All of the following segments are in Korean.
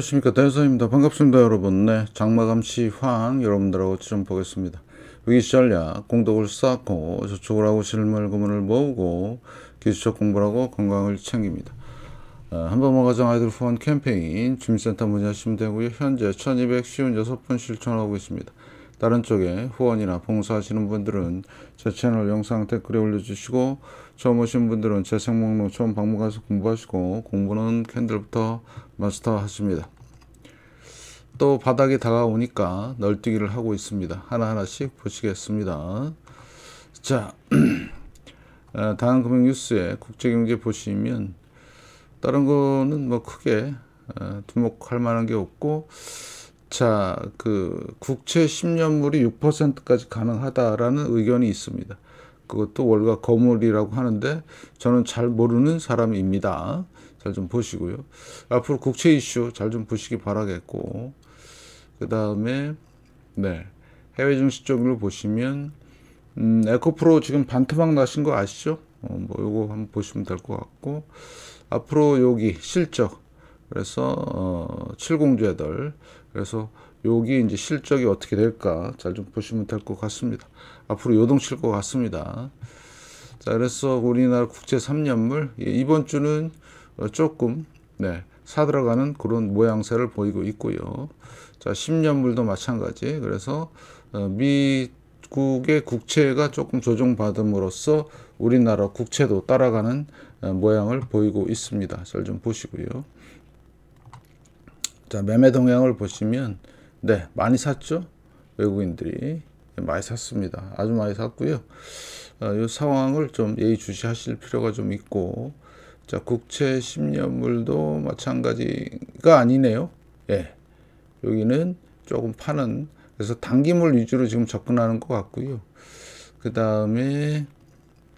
안녕하십니까. 대선입니다. 반갑습니다 여러분. 네 장마감시 황 여러분들하고 좀 보겠습니다. 위기 전략 공덕을 쌓고 저축을 하고 실물 금을 모으고 기술적 공부를 하고 건강을 챙깁니다. 어, 한번만 가정 아이들 후원 캠페인 주민센터 문의하시면 되고요. 현재 1256분 실천하고 있습니다 다른 쪽에 후원이나 봉사하시는 분들은 제 채널 영상 댓글에 올려주시고 처음 오신 분들은 재생 목록 처음 방문가서 공부하시고 공부는 캔들부터 마스터 하십니다. 또 바닥이 다가오니까 널뛰기를 하고 있습니다. 하나하나씩 보시겠습니다. 자, 어, 다음 금융 뉴스에 국제경제 보시면 다른 거는 뭐 크게 어, 두목할 만한 게 없고 자, 그 국채 10년물이 6%까지 가능하다라는 의견이 있습니다. 그것도 월가 거물이라고 하는데 저는 잘 모르는 사람입니다. 잘 좀 보시고요. 앞으로 국채 이슈 잘 좀 보시기 바라겠고 그 다음에 네 해외 증시 쪽으로 보시면 음, 에코프로 지금 반토막 나신 거 아시죠? 어, 뭐 요거 한번 보시면 될 것 같고 앞으로 여기 실적 그래서 어, 70제들 그래서 여기 이제 실적이 어떻게 될까 잘 좀 보시면 될 것 같습니다. 앞으로 요동칠 것 같습니다. 자, 그래서 우리나라 국제 3년물 예, 이번 주는 어, 조금 네, 사 들어가는 그런 모양새를 보이고 있고요. 자, 10년물도 마찬가지. 그래서 어, 미국의 국채가 조금 조정받음으로써 우리나라 국채도 따라가는 어, 모양을 보이고 있습니다. 잘 좀 보시고요. 자, 매매 동향을 보시면 네, 많이 샀죠? 외국인들이 많이 샀습니다. 아주 많이 샀고요. 어, 이 상황을 좀 예의주시하실 필요가 좀 있고 자, 국채 10년물도 마찬가지가 아니네요. 예. 여기는 조금 파는 그래서 단기물 위주로 지금 접근하는 것 같고요. 그 다음에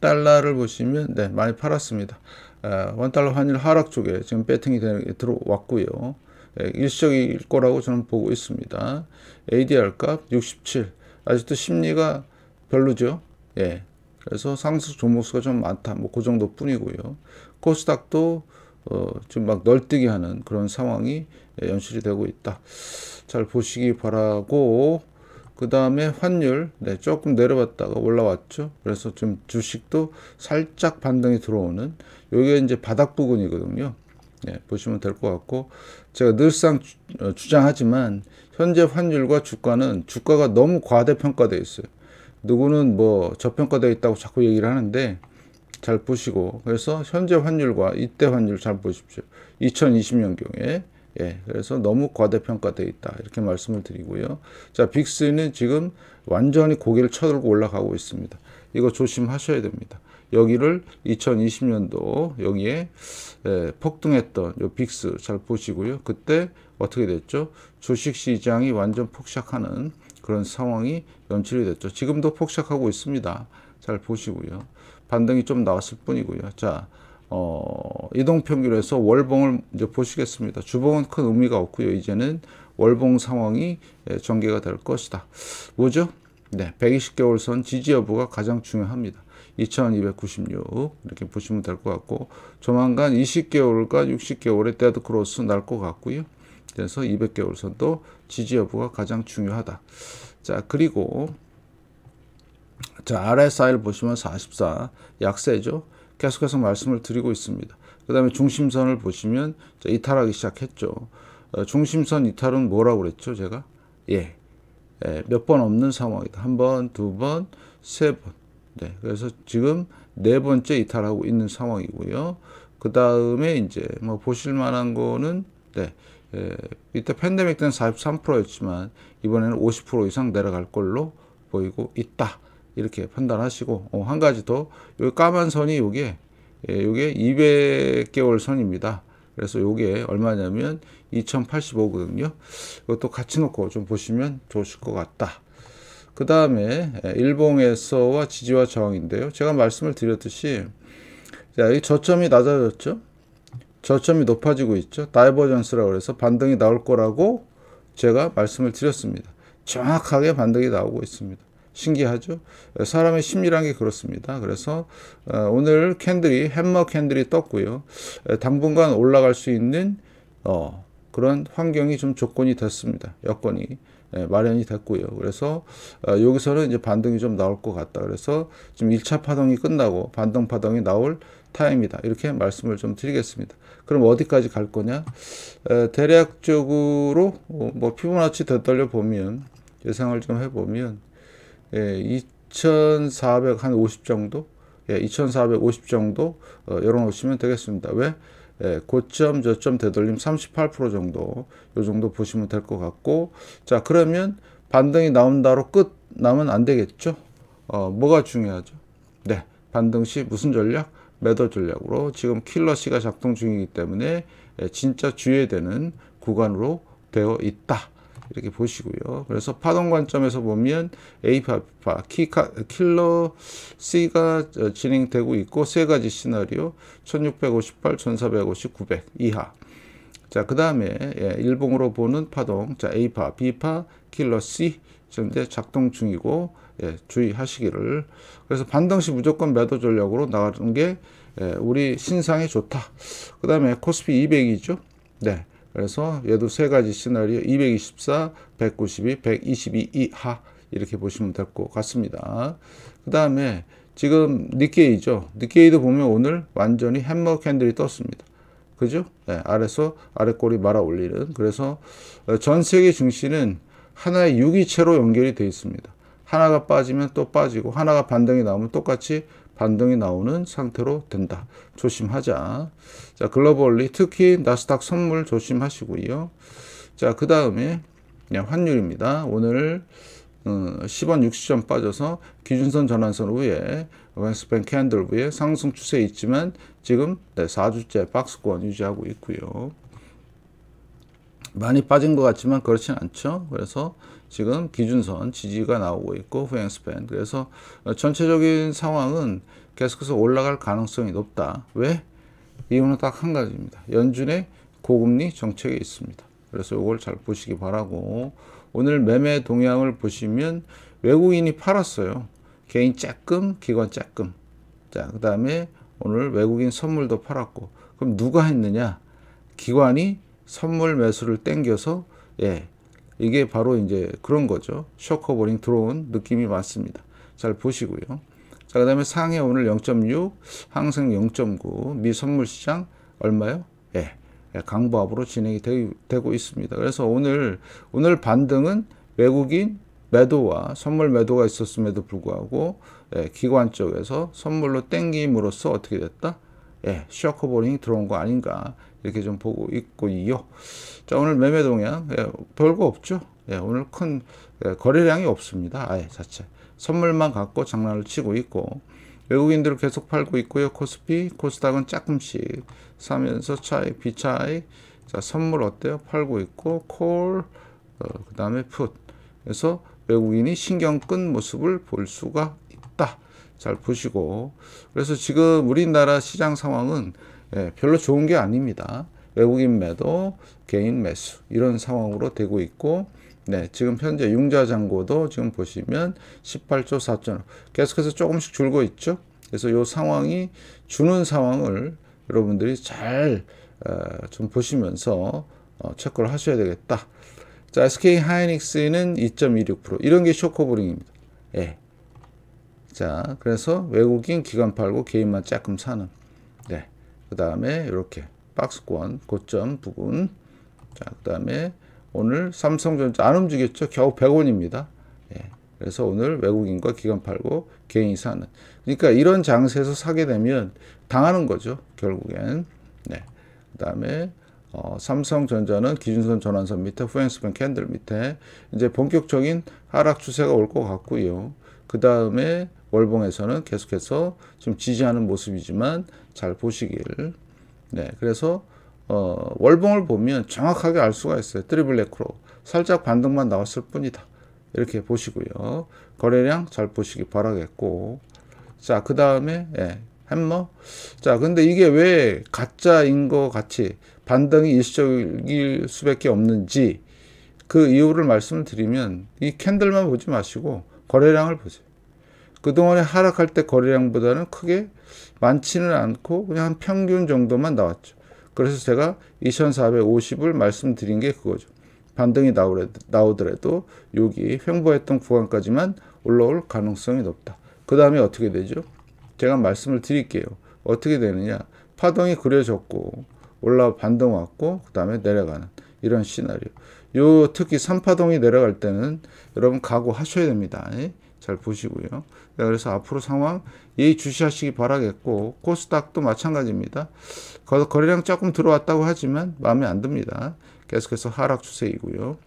달러를 보시면 네 많이 팔았습니다. 아, 원달러 환율 하락 쪽에 지금 배팅이 들어왔고요. 예, 일시적일 거라고 저는 보고 있습니다. ADR 값 67. 아직도 심리가 별로죠. 예. 그래서 상승 종목수가 좀 많다. 뭐 그 정도 뿐이고요. 코스닥도 어, 좀막 널뛰기 하는 그런 상황이 연출이 되고 있다. 잘 보시기 바라고 그 다음에 환율 네, 조금 내려봤다가 올라왔죠. 그래서 좀 주식도 살짝 반등이 들어오는 요게 이제 바닥 부분이거든요. 네, 보시면 될 것 같고 제가 늘상 주, 어, 장하지만 현재 환율과 주가는 주가가 너무 과대평가되어 있어요. 누구는 뭐 저평가되어 있다고 자꾸 얘기를 하는데 잘 보시고 그래서 현재 환율과 이때 환율 잘 보십시오. 2020년경에 예, 그래서 너무 과대평가되어 있다 이렇게 말씀을 드리고요. 자 빅스는 지금 완전히 고개를 쳐들고 올라가고 있습니다. 이거 조심하셔야 됩니다. 여기를 2020년도 여기에 예, 폭등했던 요 빅스 잘 보시고요. 그때 어떻게 됐죠? 주식 시장이 완전 폭삭하는 그런 상황이 연출이 됐죠. 지금도 폭삭하고 있습니다. 잘 보시고요. 반등이 좀 나왔을 뿐이고요. 자, 어, 이동평균에서 월봉을 이제 보시겠습니다. 주봉은 큰 의미가 없고요. 이제는 월봉 상황이 예, 전개가 될 것이다. 뭐죠? 네, 120개월 선 지지 여부가 가장 중요합니다. 2296 이렇게 보시면 될 것 같고 조만간 20개월과 60개월의 dead cross 날 것 같고요. 그래서 200개월 선도 지지 여부가 가장 중요하다. 자 그리고 자 RSI를 보시면 44 약세죠. 계속해서 말씀을 드리고 있습니다. 그 다음에 중심선을 보시면 자, 이탈하기 시작했죠. 어, 중심선 이탈은 뭐라고 그랬죠 제가? 예, 예 몇 번 없는 상황이다. 한 번, 두 번, 세 번. 네, 그래서 지금 네 번째 이탈하고 있는 상황이고요. 그 다음에 이제 뭐 보실 만한 거는 네, 예, 이때 팬데믹 때는 43%였지만 이번에는 50% 이상 내려갈 걸로 보이고 있다. 이렇게 판단하시고 어, 한 가지 더, 요 까만 선이 요게 예, 요게 200개월 선입니다. 그래서 요게 얼마냐면 2085거든요. 이것도 같이 놓고 좀 보시면 좋으실 것 같다. 그 다음에 일봉에서와 지지와 저항인데요. 제가 말씀을 드렸듯이 자, 이 저점이 낮아졌죠. 저점이 높아지고 있죠. divergence라고 해서 반등이 나올 거라고 제가 말씀을 드렸습니다. 정확하게 반등이 나오고 있습니다. 신기하죠? 사람의 심리란 게 그렇습니다. 그래서 어, 오늘 candle이 hammer candle이 떴고요. 당분간 올라갈 수 있는 어, 그런 환경이 좀 조건이 됐습니다. 여건이 예, 마련이 됐고요. 그래서 어, 여기서는 이제 반등이 좀 나올 것 같다. 그래서 지금 1차 파동이 끝나고 반등 파동이 나올 타임이다. 이렇게 말씀을 좀 드리겠습니다. 그럼 어디까지 갈 거냐? 에, 대략적으로 어, 뭐 피보나치 되돌려 보면 예상을 좀 해보면 예, 2,450 정도, 예, 2,450 정도 어, 열어놓으시면 되겠습니다. 왜? 예, 고점 저점 되돌림 38% 정도. 요 정도 보시면 될 것 같고. 자 그러면 반등이 나온다로 끝 나면 안 되겠죠? 어 뭐가 중요하죠? 네 반등 시 무슨 전략? 매도 전략으로. 지금 킬러 C가 작동 중이기 때문에 예, 진짜 주의해야 되는 구간으로 되어 있다 이렇게 보시고요. 그래서 파동 관점에서 보면 A파파, 키카, 킬러 C가 어, 진행되고 있고 세 가지 시나리오 1658, 1450, 900 이하. 자, 그 다음에 예, 일봉으로 보는 파동, 자 A파, B파, 킬러 C 현재 작동 중이고 예, 주의하시기를. 그래서 반등시 무조건 매도 전략으로 나가는 게 예, 우리 신상에 좋다. 그 다음에 코스피 200이죠. 네. 그래서 얘도 세 가지 시나리오 224, 192, 122 이하 이렇게 보시면 될 것 같습니다. 그 다음에 지금 니케이죠. 니케이도 보면 오늘 완전히 햄머 캔들이 떴습니다. 그죠? 네, 아래서 아래 꼬리 말아 올리는. 그래서 어, 전 세계 증시는 하나의 유기체로 연결이 되어 있습니다. 하나가 빠지면 또 빠지고 하나가 반등이 나오면 똑같이 반등이 나오는 상태로 된다. 조심하자. 자, globally 특히 나스닥 선물 조심하시고요. 자, 그 다음에 환율입니다. 오늘 어, 10원 60전 빠져서 기준선 전환선 위에 후행 span candle 위에 상승 추세 있지만 지금 네, 4주째 박스권 유지하고 있고요. 많이 빠진 것 같지만 그렇진 않죠. 그래서 지금 기준선 지지가 나오고 있고 후행 span 그래서 전체적인 상황은 계속해서 올라갈 가능성이 높다. 왜? 이유는 딱 한 가지입니다. 연준의 고금리 정책이 있습니다. 그래서 이걸 잘 보시기 바라고 오늘 매매 동향을 보시면 외국인이 팔았어요. 개인 쬐끔, 기관 쬐끔. 자, 그 다음에 오늘 외국인 선물도 팔았고 그럼 누가 했느냐? 기관이 선물 매수를 땡겨서 예, 이게 바로 이제 그런 거죠. short covering 들어온 느낌이 맞습니다. 잘 보시고요. 자, 그 다음에 상해 오늘 0.6, 항생 0.9, 미 선물 시장 얼마요? 예. 예 강보합으로 진행이 되, 고 있습니다. 그래서 오늘, 오늘 반등은 외국인 매도와 선물 매도가 있었음에도 불구하고, 예, 기관 쪽에서 선물로 땡김으로써 어떻게 됐다? 예, short covering이 들어온 거 아닌가. 이렇게 좀 보고 있고요. 자, 오늘 매매 동향 예, 별거 없죠. 예, 오늘 큰 예, 거래량이 없습니다. 아예 자체 선물만 갖고 장난을 치고 있고 외국인들을 계속 팔고 있고요. 코스피, 코스닥은 조금씩 사면서 차이, 비차이. 자, 선물 어때요? 팔고 있고 콜, 어, 그 다음에 풋. 그래서 외국인이 신경 끈 모습을 볼 수가 있다. 잘 보시고. 그래서 지금 우리나라 시장 상황은 예, 별로 좋은 게 아닙니다. 외국인 매도, 개인 매수 이런 상황으로 되고 있고 네, 지금 현재 융자 잔고도 지금 보시면 18조 4천 계속해서 조금씩 줄고 있죠. 그래서 이 상황이 주는 상황을 여러분들이 잘좀 어, 보시면서 어, 체크를 하셔야 되겠다. 자, SK 하이닉스는 2.26% 이런 게 쇼커브링입니다. 예. 자, 그래서 외국인 기관 팔고 개인만 조금 사는. 네. 그 다음에 이렇게 박스권 고점 부분 자, 그 다음에 오늘 삼성전자 안 움직였죠. 겨우 100원입니다. 예. 그래서 오늘 외국인과 기관 팔고 개인이 사는. 그러니까 이런 장세에서 사게 되면 당하는 거죠. 결국엔. 네. 그 다음에 어, 삼성전자는 기준선 전환선 밑에 후행스팬 캔들 밑에 이제 본격적인 하락 추세가 올 것 같고요. 그 다음에 월봉에서는 계속해서 좀 지지하는 모습이지만 잘 보시길. 네, 그래서 어, 월봉을 보면 정확하게 알 수가 있어요. 트리블레크로 살짝 반등만 나왔을 뿐이다. 이렇게 보시고요. 거래량 잘 보시기 바라겠고. 자, 그 다음에 예, 햄머. 자, 근데 이게 왜 가짜인 것 같이 반등이 일시적일 수밖에 없는지 그 이유를 말씀을 드리면 이 캔들만 보지 마시고 거래량을 보세요. 그동안에 하락할 때 거래량보다는 크게 많지는 않고 그냥 한 평균 정도만 나왔죠. 그래서 제가 2450을 말씀드린 게 그거죠. 반등이 나오더라도 여기 횡보했던 구간까지만 올라올 가능성이 높다. 그 다음에 어떻게 되죠? 제가 말씀을 드릴게요. 어떻게 되느냐. 파동이 그려졌고 올라 반등 왔고 그 다음에 내려가는 이런 시나리오. 요 특히 3파동이 내려갈 때는 여러분 각오하셔야 됩니다. 예? 잘 보시고요. 네, 그래서 앞으로 상황 예의 주시하시기 바라겠고 코스닥도 마찬가지입니다. 거래량 조금 들어왔다고 하지만 마음에 안 듭니다. 계속해서 하락 추세이고요.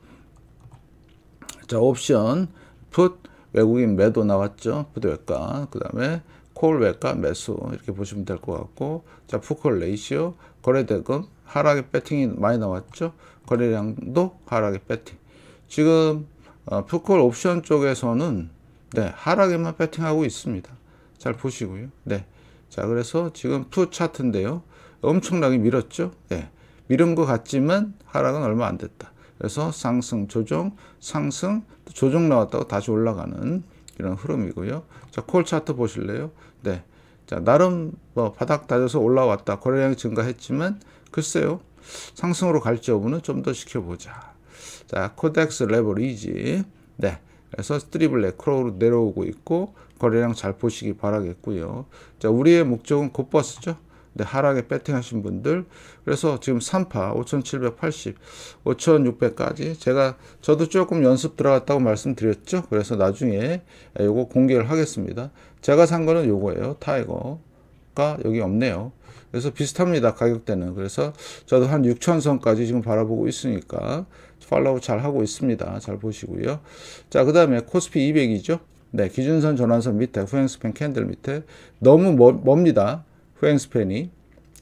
자 옵션 풋 외국인 매도 나왔죠. 풋 외가 그 다음에 콜 외가 매수 이렇게 보시면 될 것 같고 자 푸콜 레이시오 거래대금 하락의 배팅이 많이 나왔죠. 거래량도 하락의 배팅. 지금 어, 푸콜 옵션 쪽에서는 네, 하락에만 배팅하고 있습니다. 잘 보시고요. 네. 자, 그래서 지금 푸 차트인데요. 엄청나게 밀었죠. 네. 밀은 것 같지만 하락은 얼마 안 됐다. 그래서 상승, 조정, 상승, 조정 나왔다고 다시 올라가는 이런 흐름이고요. 자, 콜 차트 보실래요? 네. 자, 나름 뭐 바닥 다져서 올라왔다. 거래량이 증가했지만 글쎄요. 상승으로 갈지 여부는 좀 더 지켜보자. 자, 코덱스 레버리지. 네. 그래서 스트리블 레크로로 내려오고 있고 거래량 잘 보시기 바라겠고요. 자, 우리의 목적은 곧버스죠. 네, 하락에 배팅하신 분들. 그래서 지금 3파 5780 5600까지 제가 저도 조금 연습 들어갔다고 말씀드렸죠. 그래서 나중에 요거 공개를 하겠습니다. 제가 산 거는 요거예요. 타이거가 여기 없네요. 그래서 비슷합니다 가격대는. 그래서 저도 한 6천선까지 지금 바라보고 있으니까 팔로우 잘 하고 있습니다 잘 보시고요 자 그 다음에 코스피 200이죠 네 기준선 전환선 밑에 후행 span candle 밑에 너무 멀, 멉니다 후행스팬이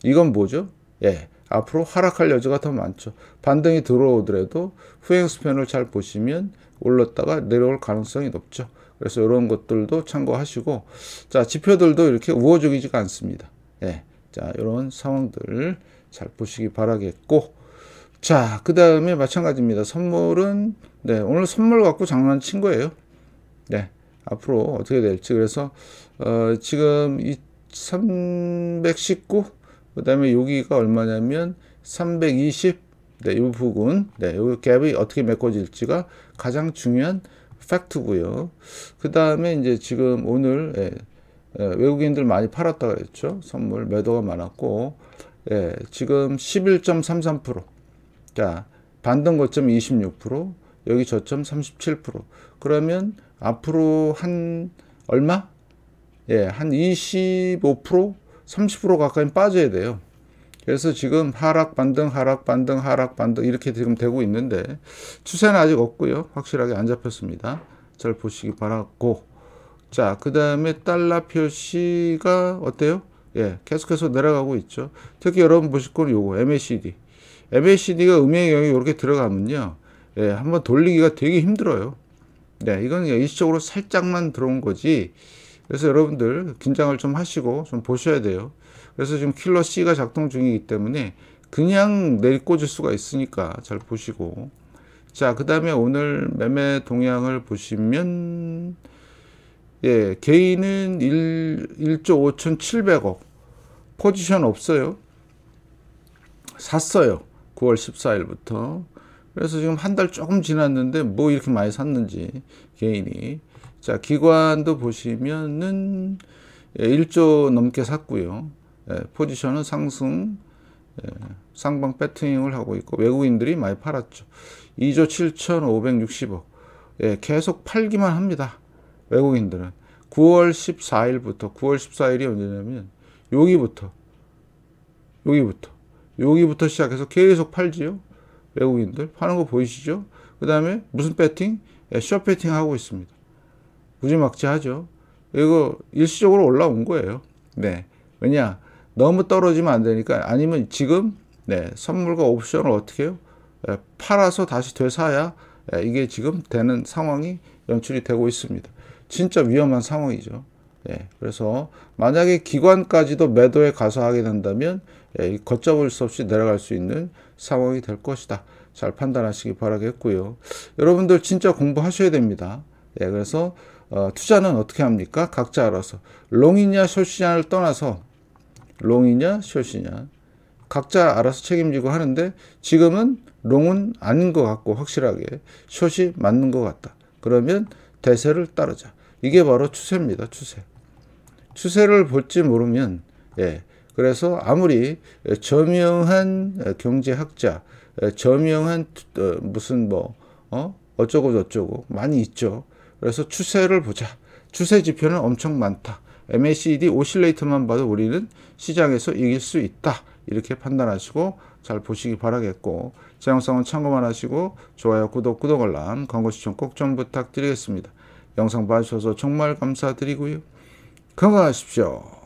이건 뭐죠? 예, 앞으로 하락할 여지가 더 많죠. 반등이 들어오더라도 후행스팬을 잘 보시면 올랐다가 내려올 가능성이 높죠. 그래서 이런 것들도 참고하시고 자 지표들도 이렇게 우호적이지가 않습니다. 예, 자 이런 상황들 잘 보시기 바라겠고 자 그 다음에 마찬가지입니다. 선물은 네 오늘 선물 갖고 장난친 거예요. 네 앞으로 어떻게 될지 그래서 어, 지금 이 319, 그 다음에 여기가 얼마냐면 320, 네, 이 부분, 네, 이 갭이 어떻게 메꿔질지가 가장 중요한 팩트고요. 그 다음에 이제 지금 오늘 예, 예, 외국인들 많이 팔았다 그랬죠. 선물 매도가 많았고, 예, 지금 11.33%. 자, 반등 고점 26%, 여기 저점 37%. 그러면 앞으로 한 얼마? 예, 한 25%, 30% 가까이 빠져야 돼요. 그래서 지금 하락 반등, 하락 반등, 하락 반등 이렇게 지금 되고 있는데 추세는 아직 없고요. 확실하게 안 잡혔습니다. 잘 보시기 바라고. 자, 그 다음에 달러 표시가 어때요? 예, 계속해서 내려가고 있죠. 특히 여러분 보실 건 요거, MACD. MACD가 음의 영역이 이렇게 들어가면요. 예, 한번 돌리기가 되게 힘들어요. 네, 이건 일시적으로 살짝만 들어온 거지. 그래서 여러분들 긴장을 좀 하시고 좀 보셔야 돼요. 그래서 지금 킬러 C가 작동 중이기 때문에 그냥 내리꽂을 수가 있으니까 잘 보시고. 자, 그 다음에 오늘 매매 동향을 보시면, 예, 개인은 1, 1조 5,700억. 포지션 없어요. 샀어요. 9월 14일부터. 그래서 지금 한 달 조금 지났는데 뭐 이렇게 많이 샀는지, 개인이. 자, 기관도 보시면은 1조 예, 넘게 샀고요. 예, 포지션은 상승, 예, 상방 배팅을 하고 있고 외국인들이 많이 팔았죠. 2조 7,560억. 예, 계속 팔기만 합니다. 외국인들은 9월 14일부터 9월 14일이 언제냐면 여기부터 여기부터 여기부터 시작해서 계속 팔지요. 외국인들 파는 거 보이시죠? 그 다음에 무슨 배팅? 예, 숏 배팅 하고 있습니다. 무지막지하죠. 이거 일시적으로 올라온 거예요. 네. 왜냐? 너무 떨어지면 안 되니까 아니면 지금 네, 선물과 옵션을 어떻게 해요? 네, 팔아서 다시 되사야 네, 이게 지금 되는 상황이 연출이 되고 있습니다. 진짜 위험한 상황이죠. 네, 그래서 만약에 기관까지도 매도에 가서 하게 된다면 예, 걷잡을 수 없이 내려갈 수 있는 상황이 될 것이다. 잘 판단하시기 바라겠고요. 여러분들 진짜 공부하셔야 됩니다. 예, 그래서 어, 투자는 어떻게 합니까? 각자 알아서 롱이냐 숏이냐를 떠나서 롱이냐 숏이냐 각자 알아서 책임지고 하는데 지금은 롱은 아닌 것 같고 확실하게 숏이 맞는 것 같다. 그러면 대세를 따르자. 이게 바로 추세입니다. 추세. 추세를 볼지 모르면 예. 그래서 아무리 저명한 경제학자, 저명한 어, 무슨 뭐 어? 어쩌고 저쩌고 많이 있죠. 그래서 추세를 보자. 추세 지표는 엄청 많다. MACD 오실레이터만 봐도 우리는 시장에서 이길 수 있다. 이렇게 판단하시고 잘 보시기 바라겠고 제 영상은 참고만 하시고 좋아요, 구독, 구독 알람, 광고 시청 꼭 좀 부탁드리겠습니다. 영상 봐주셔서 정말 감사드리고요. 건강하십시오.